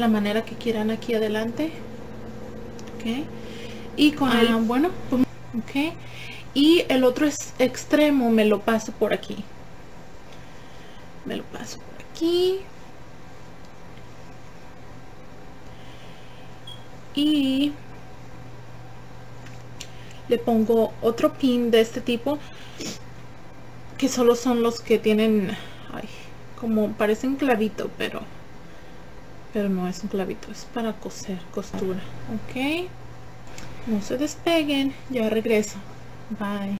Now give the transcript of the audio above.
la manera que quieran aquí adelante ok. Y con el bueno ok. Y el otro es extremo me lo paso por aquí. Me lo paso por aquí. Y le pongo otro pin de este tipo que solo son los que tienen ay, como parecen clavito pero pero no es un clavito es para coser costura ok. No se despeguen ya regreso. Bye